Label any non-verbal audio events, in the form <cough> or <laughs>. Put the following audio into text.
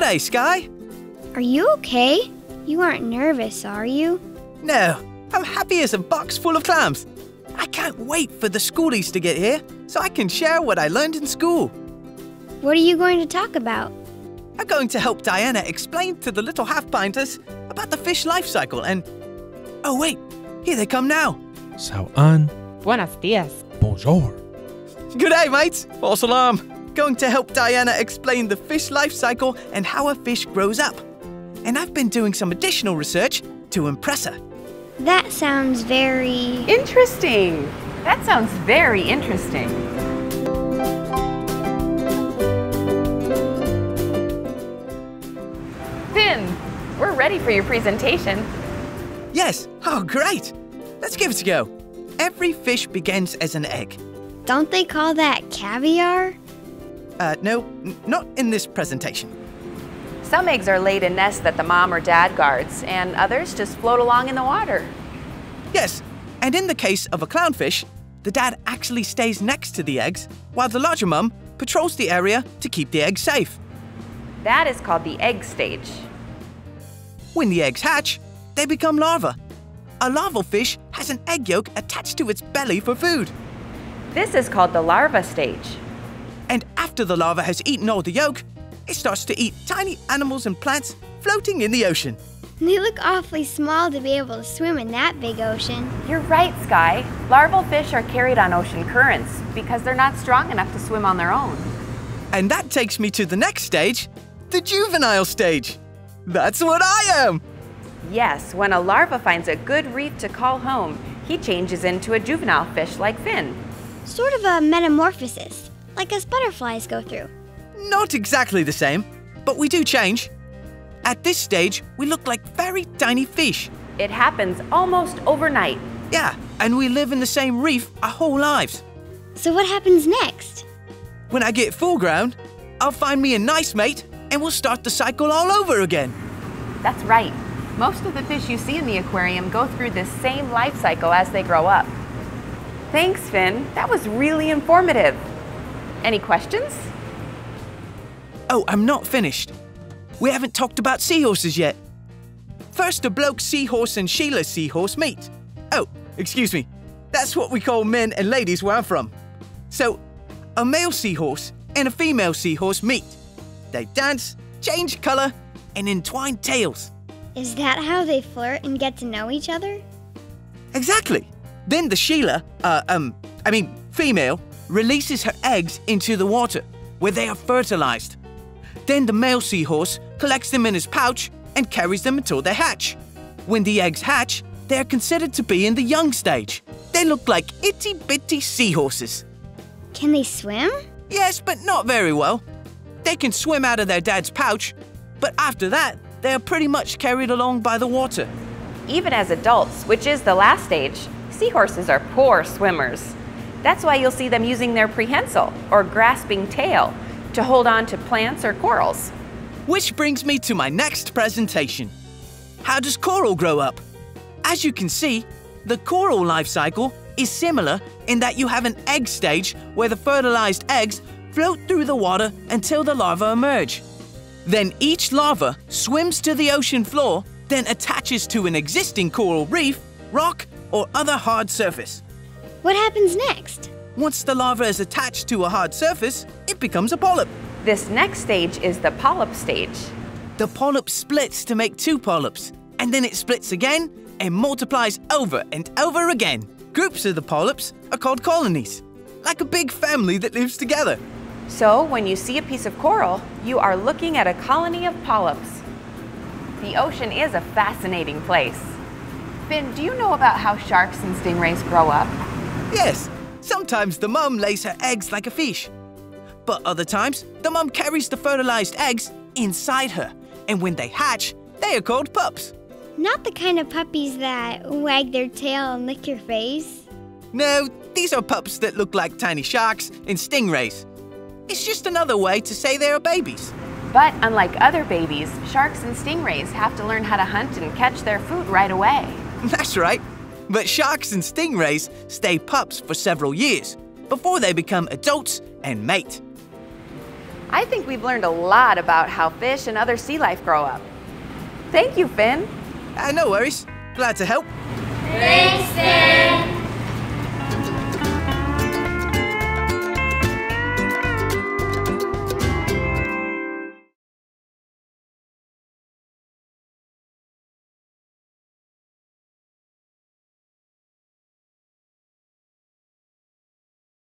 day, Sky. Are you okay? You aren't nervous, are you? No, I'm happy as a box full of clams. I can't wait for the schoolies to get here so I can share what I learned in school. What are you going to talk about? I'm going to help Diana explain to the little half pinters about the fish life cycle and. Oh, wait, here they come now. Sau'an. Buenos dias. Bonjour. Good day, mates. Or salam. Going to help Diana explain the fish life cycle and how a fish grows up. And I've been doing some additional research to impress her. That sounds very. Interesting. That sounds very interesting. Fin, we're ready for your presentation. Yes, oh, great. Let's give it a go. Every fish begins as an egg. Don't they call that caviar? Uh, no, not in this presentation. Some eggs are laid in nests that the mom or dad guards, and others just float along in the water. Yes, and in the case of a clownfish, the dad actually stays next to the eggs, while the larger mum patrols the area to keep the eggs safe. That is called the egg stage. When the eggs hatch, they become larvae. A larval fish has an egg yolk attached to its belly for food. This is called the larva stage. And after the larva has eaten all the yolk, it starts to eat tiny animals and plants floating in the ocean. They look awfully small to be able to swim in that big ocean. You're right, Sky. Larval fish are carried on ocean currents because they're not strong enough to swim on their own. And that takes me to the next stage, the juvenile stage. That's what I am! Yes, when a larva finds a good reef to call home, he changes into a juvenile fish like Fin. Sort of a metamorphosis, like us butterflies go through. Not exactly the same, but we do change. At this stage, we look like very tiny fish. It happens almost overnight. Yeah, and we live in the same reef our whole lives. So, what happens next? When I get full ground, I'll find me a nice mate and we'll start the cycle all over again. That's right. Most of the fish you see in the aquarium go through this same life cycle as they grow up. Thanks, Fin. That was really informative. Any questions? Oh, I'm not finished. We haven't talked about seahorses yet. First, a bloke seahorse and Sheila seahorse meet. Oh, excuse me. That's what we call men and ladies where I'm from. So, a male seahorse and a female seahorse meet. They dance, change color, and entwine tails. Is that how they flirt and get to know each other? Exactly. Then the Sheila, uh, um, I mean, female, releases her eggs into the water, where they are fertilized. Then the male seahorse collects them in his pouch and carries them until they hatch. When the eggs hatch, they are considered to be in the young stage. They look like itty bitty seahorses. Can they swim? Yes, but not very well. They can swim out of their dad's pouch, but after that, they are pretty much carried along by the water. Even as adults, which is the last stage, seahorses are poor swimmers. That's why you'll see them using their prehensile, or grasping tail, to hold on to plants or corals. Which brings me to my next presentation. How does coral grow up? As you can see, the coral life cycle is similar in that you have an egg stage where the fertilized eggs float through the water until the larvae emerge. Then each larva swims to the ocean floor, then attaches to an existing coral reef, rock, or other hard surface. What happens next? Once the larva is attached to a hard surface, it becomes a polyp. This next stage is the polyp stage. The polyp splits to make two polyps, and then it splits again and multiplies over and over again. Groups of the polyps are called colonies, like a big family that lives together. So, when you see a piece of coral, you are looking at a colony of polyps. The ocean is a fascinating place. Fin, do you know about how sharks and stingrays grow up? Yes, sometimes the mum lays her eggs like a fish. But other times, the mum carries the fertilized eggs inside her, and when they hatch, they are called pups. Not the kind of puppies that wag their tail and lick your face. No, these are pups that look like tiny sharks and stingrays. It's just another way to say they are babies. But unlike other babies, sharks and stingrays have to learn how to hunt and catch their food right away. <laughs> That's right. But sharks and stingrays stay pups for several years before they become adults and mate. I think we've learned a lot about how fish and other sea life grow up. Thank you, Fin. Uh, no worries. Glad to help. Thanks, Fin.